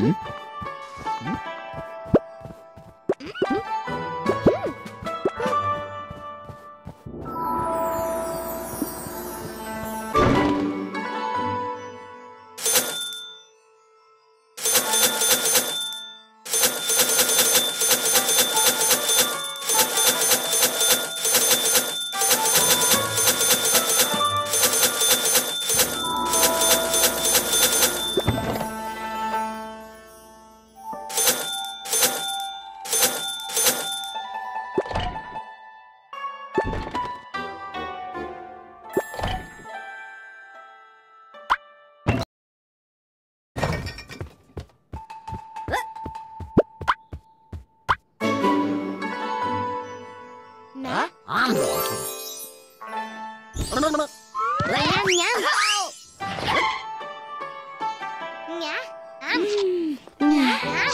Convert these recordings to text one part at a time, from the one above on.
Hmm? Làm nhảm Nhả Ám Nhả Ám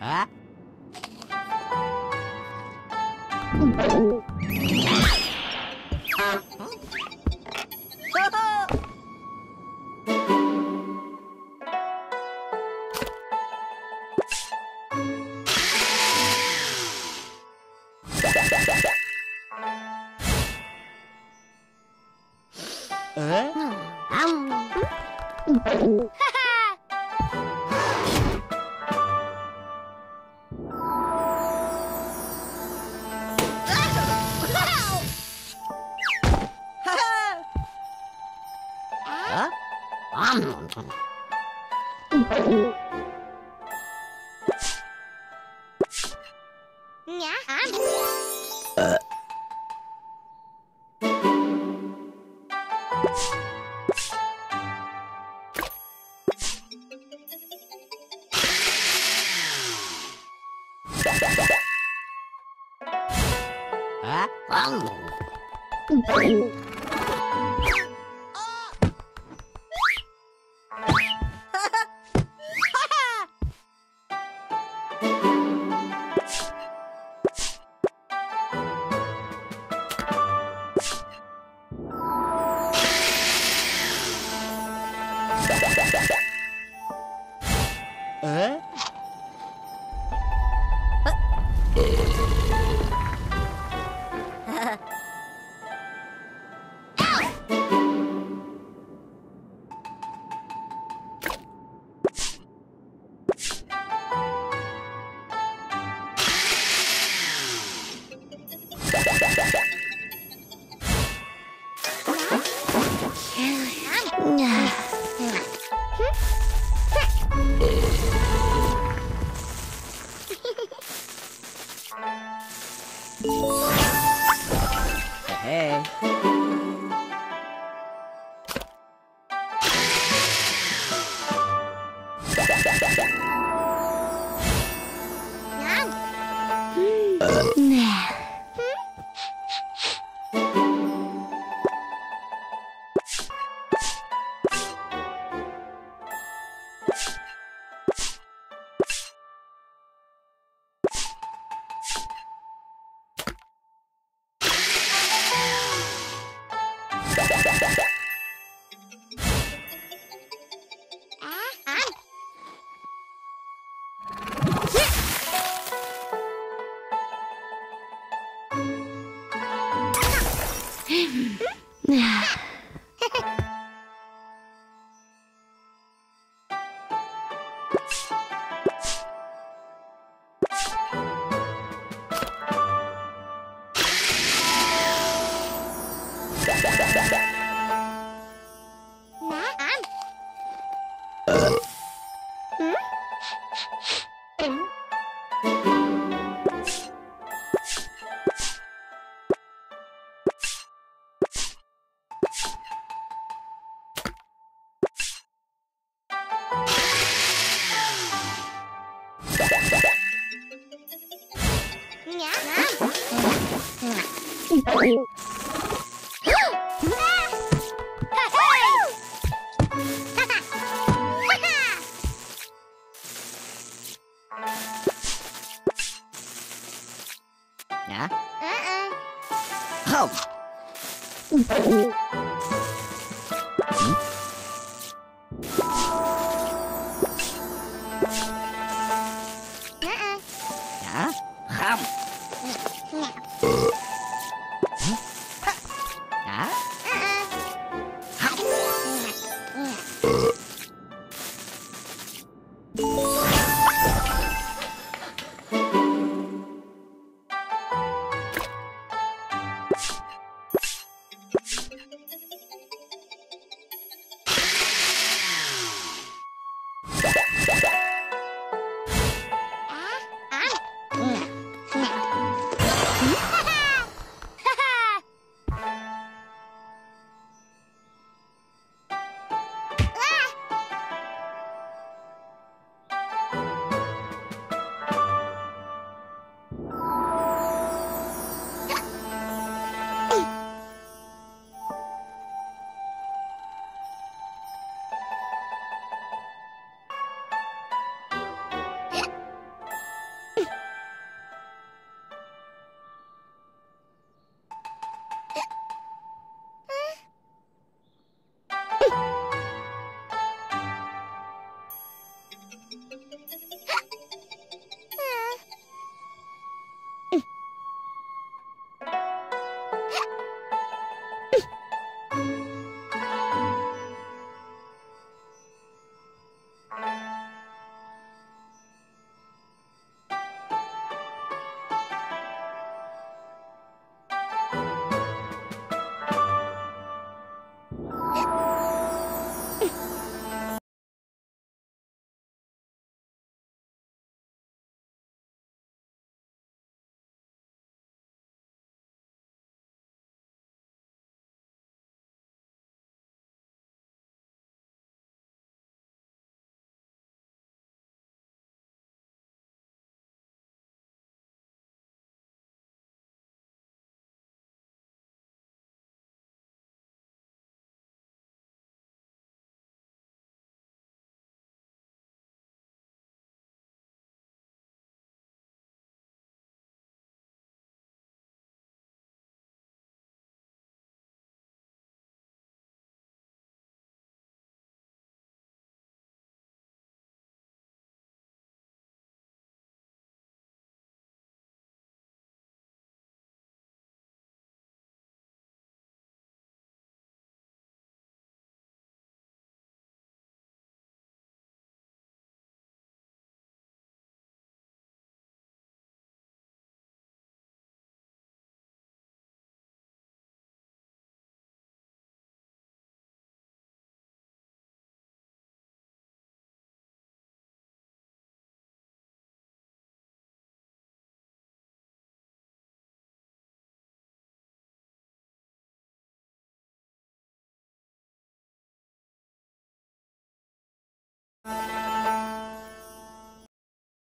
哎。嗯。啊。Huh? Uh. 哎 Bye. You